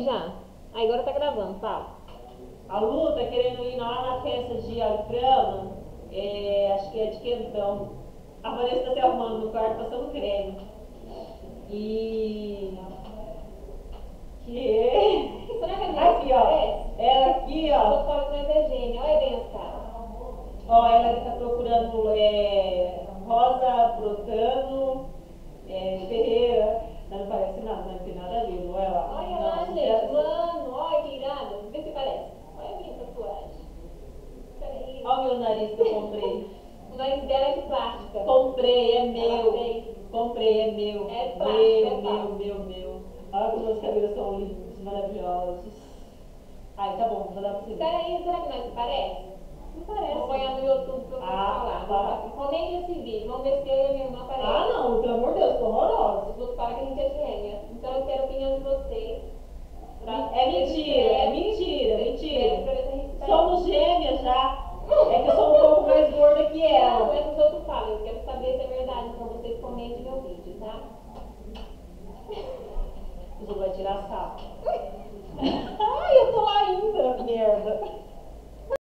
aí já. Aí agora tá gravando, fala. A Lu tá querendo ir lá na festa de Alframa, é, acho que é de quentão. A Vanessa tá se arrumando no quarto, passando creme. E. Que? Será que a Aqui, ó. Ela aqui, ó. falo que nós é gêmea. Olha bem as caras. Ó, ela que tá procurando é, Rosa Brotano, é, Ferreira. Não parece nada, não tem nada a ver, não é lá? Olha Não, lá, não gente. parece. Mano, olha que irado. Vê se parece. Olha a minha tatuagem. Peraí. Olha o meu nariz que eu comprei. O nariz dela é de plástica. Comprei, é meu. Comprei, é meu. É plástico, meu, é meu, meu, meu. Olha como meus cabelos são lindos, maravilhosos. Ai, tá bom, vou dar pra você. Peraí, será que nós se parece? Não Vou parece. acompanhar no YouTube pra eu Ah, falar. tá. Comente esse vídeo. Vamos ver se eu e a minha irmã aparecem. Ah, não, pelo amor de Deus, tô horrorosa. Os outros falam que a gente é gêmea. Então eu quero a opinião de vocês. pra- É mentira, é mentira, Pra mentira. ver se a gente parece. Somos gêmeas já. É que eu sou um pouco mais gorda que Não, ela. é que os outros falam. Eu quero saber se é verdade. Então vocês meu vídeo, tá? Outros vai tirar sarro. Ai, eu tô lá ainda, merda.